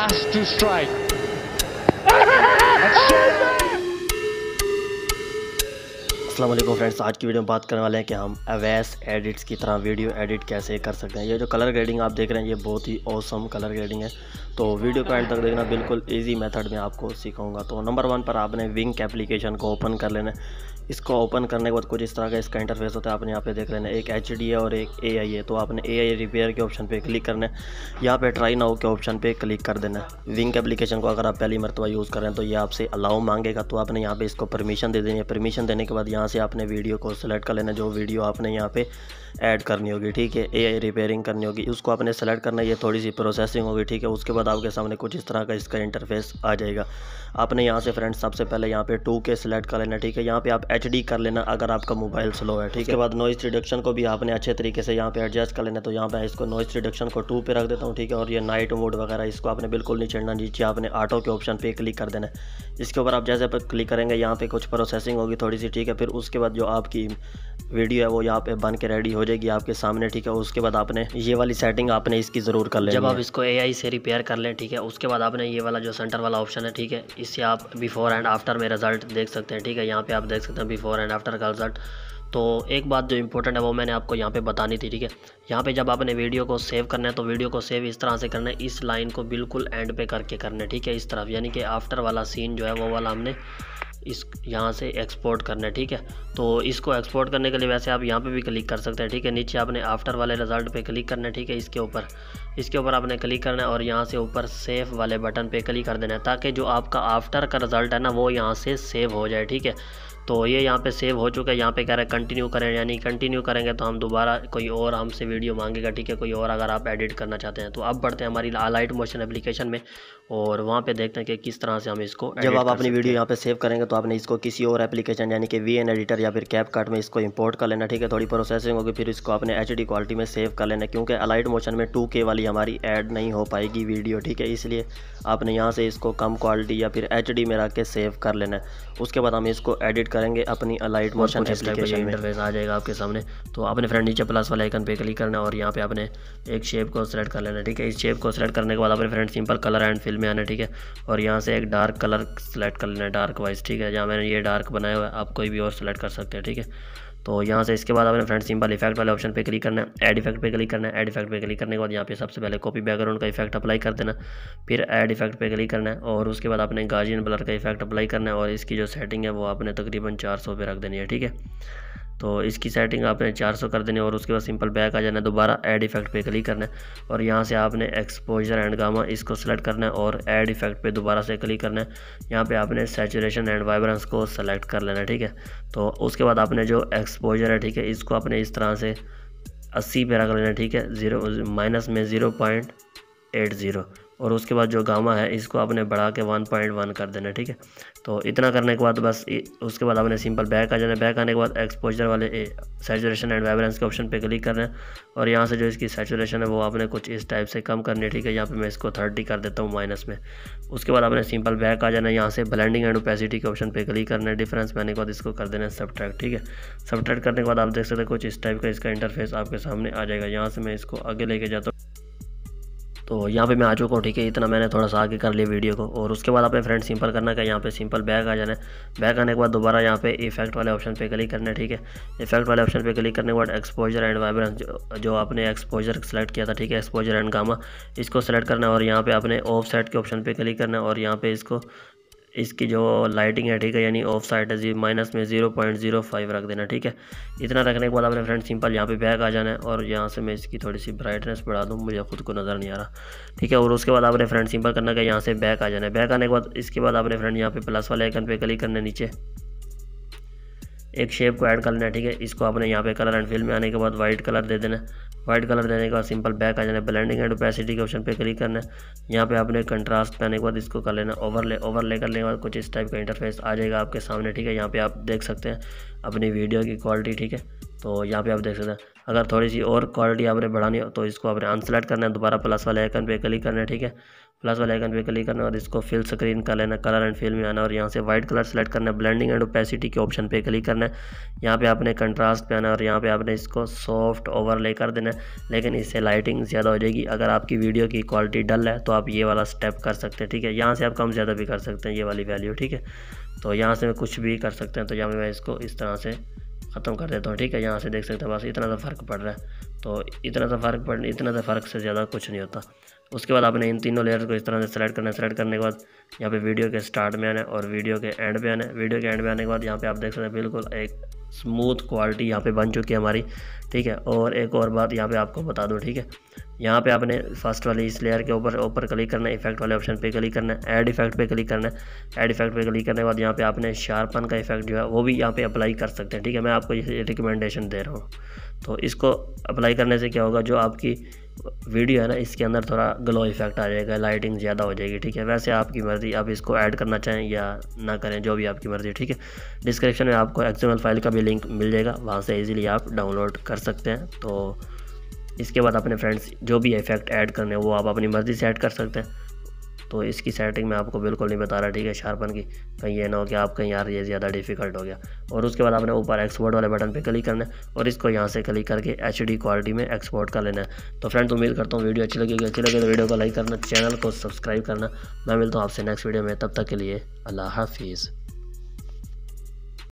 has to strike. Aslam friends आज की video में बात करने वाले हैं कि हम अवैस एडिट्स की तरह वीडियो एडिट कैसे कर सकते हैं। ये जो कलर ग्रेडिंग आप देख रहे हैं, ये बहुत ही औसम कलर ग्रेडिंग है। तो वीडियो को एंड तक देखना, बिल्कुल इजी मेथड में आपको सिखाऊँगा। तो नंबर वन पर आपने विंक एप्लीकेशन को ओपन कर लेना है। इसको ओपन करने के बाद कुछ इस तरह का इसका इंटरफेस होता है, आपने यहाँ पे देख लेना एक एचडी है और एक एआई है। तो आपने ए आई रिपेयर के ऑप्शन पे क्लिक करना है। यहाँ पे ट्राई नाउ के ऑप्शन पे क्लिक कर देना है। विंक एप्लीकेशन को अगर आप पहली मरतबा यूज़ कर रहे हैं तो ये आपसे अलाउ मांगेगा। तो आपने यहाँ पे इसको परमिशन दे देनी है। परमिशन देने के बाद यहाँ से आपने वीडियो को सिलेक्ट कर लेना, जो वीडियो आपने यहाँ पे ऐड करनी होगी, ठीक है? एआई रिपेयरिंग करनी होगी, उसको आपने सेलेक्ट करना, ये थोड़ी सी प्रोसेसिंग होगी, ठीक है? उसके बाद आपके सामने कुछ इस तरह का इसका इंटरफेस आ जाएगा। आपने यहाँ से फ्रेंड्स सबसे पहले यहाँ पे टू के सिलेक्ट कर लेना, ठीक है? यहाँ पे आप HD कर लेना, अगर आपका मोबाइल स्लो है, ठीक है? बाद नॉइस रिडक्शन को भी आपने अच्छे तरीके से यहाँ पे एडजस्ट कर लेना तो यहाँ पे इसको नॉइस रिडक्शन को टू पे रख देता हूँ, ठीक है? और ये नाइट मोड वगैरह, इसको आपने बिल्कुल नहीं चढ़ना नीचे आपने ऑटो के ऑप्शन पे क्लिक कर देना। इसके ऊपर आप जैसे क्लिक करेंगे, यहाँ पे कुछ प्रोसेसिंग होगी थोड़ी सी, ठीक है? फिर उसके बाद जो आपकी वीडियो है वो यहाँ पे बन के रेडी हो जाएगी आपके सामने ठीक है? उसके बाद आपने ये वाली सेटिंग आपने इसकी ज़रूर कर लें जब आप इसको एआई से रिपेयर कर लें ठीक है? उसके बाद आपने ये वाला जो सेंटर वाला ऑप्शन है ठीक है? इससे आप बिफोर एंड आफ्टर में रिज़ल्ट देख सकते हैं ठीक है? यहाँ पे आप देख सकते हैं बिफोर एंड आफ्टर का रिज़ल्ट तो एक बात जो इंपॉर्टेंट है वो मैंने आपको यहाँ पे बतानी थी ठीक है? यहाँ पे जब आपने वीडियो को सेव करना है तो वीडियो को सेव इस तरह से करना है इस लाइन को बिल्कुल एंड पे करके करना है ठीक है? इस तरफ़ यानी कि आफ्टर वाला सीन जो है वो वाला हमने इस यहाँ से एक्सपोर्ट करना है, ठीक है? तो इसको एक्सपोर्ट करने के लिए वैसे आप यहाँ पे भी क्लिक कर सकते हैं, ठीक है? नीचे आपने आफ्टर वाले रिज़ल्ट पे क्लिक करना है, ठीक है? इसके ऊपर इसके ऊपर आपने क्लिक करना है और यहाँ से ऊपर सेव वाले बटन पे क्लिक कर देना है, ताकि जो आपका आफ्टर का रिज़ल्ट है ना, वो यहाँ से सेव हो जाए, ठीक है? तो ये यहाँ पे सेव हो चुका है। यहाँ पे कह रहा है कंटिन्यू करें यानी कंटिन्यू करेंगे तो हम दोबारा कोई और हमसे वीडियो मांगेगा ठीक है? कोई और अगर आप एडिट करना चाहते हैं तो अब बढ़ते हैं हमारी लाइट मोशन एप्लीकेशन में और वहाँ पे देखते हैं कि किस तरह से हम इसको जब आप अपनी वीडियो यहाँ पे सेव करेंगे तो आपने इसको किसी और एप्लीकेशन यानी कि वी एन एडिटर या फिर कैप कार्ट में इसको इंपोर्ट कर लेना ठीक है? थोड़ी प्रोसेसिंग होगी फिर इसको आपने एच क्वालिटी में सेव कर लेना क्योंकि अलाइट मोशन में टू के वाली हमारी ऐड नहीं हो पाएगी वीडियो ठीक है? इसलिए आपने यहाँ से इसको कम क्वालिटी या फिर एचडी में रख के सेव कर लेना है। उसके बाद हम इसको एडिट करेंगे अपनी अलाइट मोशन एप्लीकेशन इंटरफेस आ जाएगा आपके सामने। तो आपने फ्रेंड नीचे प्लस वाले आइकन पे क्लिक करना और यहाँ पे आपने एक शेप को सेलेक्ट कर लेना ठीक है? इस शेप को सेलेक्ट करने के बाद अपने friend simple colour and fill में आना ठीक है? और यहाँ से एक डार्क कलर सेलेक्ट कर लेना डार्क वाइज ठीक है? जहाँ मैंने ये डार्क बनाया हुआ है आप कोई भी और सेलेक्ट कर सकते हैं ठीक है? तो यहाँ से इसके बाद आपने फ्रेंड सिंपल इफ़ेक्ट वाले ऑप्शन पे क्लिक करना है एड इफ़ेक्ट पे क्लिक करना है एड इफ़ेक्ट पे क्लिक करने के बाद यहाँ पे सबसे पहले कॉपी बैकग्राउंड का इफ़ेक्ट अप्लाई कर देना, फिर एड इफ़ेक्ट पे क्लिक करना है और उसके बाद आपने गार्जियन ब्लर का इफ़ेक्ट अप्लाई करना है और इसकी जो सेटिंग है वो आपने तकरीबन चार सौ रख देनी है, ठीक है? तो इसकी सेटिंग आपने 400 कर देनी और उसके बाद सिंपल बैक आ जाना है। दोबारा ऐड इफ़ेक्ट पे क्लिक करना है और यहाँ से आपने एक्सपोजर एंड गामा इसको सेलेक्ट करना है और ऐड इफ़ेक्ट पे दोबारा से क्लिक करना है। यहाँ पे आपने सेचुरेशन एंड वाइब्रेंस को सेलेक्ट कर लेना है, ठीक है? तो उसके बाद आपने जो एक्सपोजर है, ठीक है, इसको आपने इस तरह से अस्सी पे रख लेना ठीक है? ज़ीरो, माइनस में ज़ीरो पॉइंट एट ज़ीरो और उसके बाद जो गामा है, इसको आपने बढ़ा के वन पॉइंट वन कर देना, ठीक है? तो इतना करने के बाद बस उसके बाद आपने सिंपल बैक आ जाना। बैक आने के बाद एक्सपोजर वाले सेचुरेशन एंड वाइब्रेंस के ऑप्शन पे क्लिक करना है। और यहाँ से जो इसकी सेचुरेशन है, वो आपने कुछ इस टाइप से कम करनी है, ठीक है? यहाँ पे मैं इसको थर्टी कर देता हूँ माइनस में। उसके बाद आपने सिंपल बैक आ जाना है। यहाँ से ब्लेंडिंग एंड ओपेसिटी के ऑप्शन पर क्लिक करना है। डिफरेंस में आने के बाद इसको कर देना है सब ठीक है? सब करने के बाद आप देख सकते हैं कुछ इस टाइप का इसका इंटरफेस आपके सामने आ जाएगा। यहाँ से मैं इसको आगे लेके जाता हूँ। तो यहाँ पे मैं आ चुका हूँ ठीक है? इतना मैंने थोड़ा सा आगे कर लिया वीडियो को। और उसके बाद अपने फ्रेंड सिंपल करना है यहाँ पे सिंपल बैग आ जाना है। बैक आने के बाद दोबारा यहाँ पे इफ़ेक्ट वाले ऑप्शन पे क्लिक करना है ठीक है? इफ़ेक्ट वाले ऑप्शन पे क्लिक करने के बाद एक्सपोजर एंड वाइब्रेंस जो, जो आपने एक्सपोजर सेलेक्ट किया था ठीक है? एक्सपोजर एंड गामा इसको सेलेक्ट करना है और यहाँ पे अपने ऑफ़ के ऑप्शन पर क्लिक करना है और यहाँ पर इसको इसकी जो लाइटिंग है, ठीक है? यानी ऑफ़ साइड है, जी माइनस में ज़ीरो पॉइंट ज़ीरो फाइव रख देना, ठीक है? इतना रखने के बाद अपने फ्रेंड सिंपल यहाँ पे बैक आ जाना है और यहाँ से मैं इसकी थोड़ी सी ब्राइटनेस बढ़ा दूँ, मुझे खुद को नज़र नहीं आ रहा, ठीक है? और उसके बाद आपने फ्रेंड सिंपल करना है यहाँ से बैक आ जाना है। बैक आने के बाद, इसके बाद अपने फ्रेंड यहाँ पे प्लस वाले आइकन पर क्लिक करना नीचे। एक शेप को ऐड कर लेना है, ठीक है? इसको आपने यहाँ पे कलर एंड फिल में आने के बाद वाइट कलर दे देना वाइट कलर देने के बाद सिंपल बैक आ जाना ब्लेंडिंग एंड ओपेसिटी के ऑप्शन पे क्लिक करना है। यहाँ पे आपने कंट्रास्ट पे आने के बाद इसको कर लेना ओवरले ओवरले करने के बाद कुछ इस टाइप का इंटरफेस आ जाएगा आपके सामने, ठीक है? यहाँ पे आप देख सकते हैं अपनी वीडियो की क्वालिटी ठीक है? तो यहाँ पे आप देख सकते हैं। अगर थोड़ी सी और क्वालिटी आपने बढ़ानी हो तो इसको आपने अनसेलेक्ट करना है। दोबारा प्लस वाले आइकन पे क्लिक करना है, ठीक है? प्लस वाले आइकन पे क्लिक करना और इसको फिल स्क्रीन कर लेना कलर एंड फिल में आना और यहाँ से वाइट कलर सेलेक्ट करना ब्लेंडिंग एंड ओपेसिटी के ऑप्शन पे क्लिक करना है। यहाँ पे आपने कंट्रास्ट पे आना और यहाँ पे आपने इसको सॉफ्ट ओवरले कर देना लेकिन इससे लाइटिंग ज़्यादा हो जाएगी। अगर आपकी वीडियो की क्वालिटी डल है तो आप ये वाला स्टेप कर सकते हैं, ठीक है? यहाँ से आप कम ज़्यादा भी कर सकते हैं ये वाली वैल्यू ठीक है? तो यहाँ से कुछ भी कर सकते हैं तो यहाँ मैं इसको इस तरह से ख़त्म कर देता हूँ, ठीक है? यहाँ से देख सकते हैं, बस इतना सा फ़र्क पड़ रहा है। तो इतना सा फ़र्क पड़, इतना सा फ़र्क से ज़्यादा कुछ नहीं होता। उसके बाद आपने इन तीनों लेयर को इस तरह से सेलेक्ट करना है। सेलेक्ट करने के बाद यहाँ पे वीडियो के स्टार्ट में आना है और वीडियो के एंड पे आना है। वीडियो के एंड में आने के बाद यहाँ पे आप देख सकते हैं, बिल्कुल एक स्मूथ क्वालिटी यहाँ पे बन चुकी है हमारी, ठीक है? और एक और बात यहाँ पे आपको बता दूँ, ठीक है? यहाँ पे आपने फ़र्स्ट वाली इस लेयर के ऊपर ऊपर क्लिक करना है इफ़ेक्ट वाले ऑप्शन पे क्लिक करना है ऐड इफ़ेक्ट पे क्लिक करना है ऐड इफ़ेक्ट पे क्लिक करने के बाद यहाँ पे आपने शार्पन का इफ़ेक्ट जो है वो भी यहाँ पे अप्लाई कर सकते हैं, ठीक है? मैं आपको ये रिकमेंडेशन दे रहा हूँ। तो इसको अप्लाई करने से क्या होगा? जो आपकी वीडियो है ना, इसके अंदर थोड़ा ग्लो इफ़ेक्ट आ जाएगा लाइटिंग ज़्यादा हो जाएगी, ठीक है? वैसे आपकी मर्ज़ी, आप इसको ऐड करना चाहें या ना करें, जो भी आपकी मर्ज़ी, ठीक है? डिस्क्रिप्शन में आपको एक्सएमएल फ़ाइल का भी लिंक मिल जाएगा, वहाँ से इजीली आप डाउनलोड कर सकते हैं। तो इसके बाद अपने फ्रेंड्स जो भी इफ़ेक्ट ऐड करने वो आप अपनी मर्ज़ी से ऐड कर सकते हैं। तो इसकी सेटिंग मैं आपको बिल्कुल नहीं बता रहा, ठीक है शार्पन की। कहीं ये ना हो कि आप कहीं, यार, ये ज़्यादा डिफ़िकल्ट हो गया। और उसके बाद आपने ऊपर एक्सपोर्ट वाले बटन पर क्लिक करना है और इसको यहाँ से क्लिक करके एचडी क्वालिटी में एक्सपोर्ट कर लेना है। तो फ्रेंड्स उम्मीद करता हूँ वीडियो अच्छी लगेगी। अच्छी लगे तो वीडियो को लाइक करना चैनल को सब्सक्राइब करना। मैं मिलता हूँ आपसे नेक्स्ट वीडियो में, तब तक के लिए अल्लाह हाफिज़।